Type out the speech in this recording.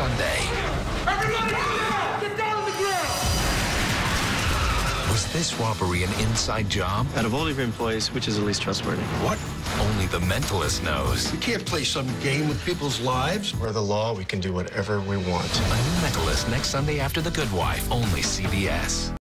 Sunday. Everybody, get down on the ground! Was this robbery an inside job? Out of all of your employees, which is the least trustworthy? What? Only the mentalist knows. We can't play some game with people's lives. We're the law. We can do whatever we want. A new mentalist next Sunday after The Good Wife, only CBS.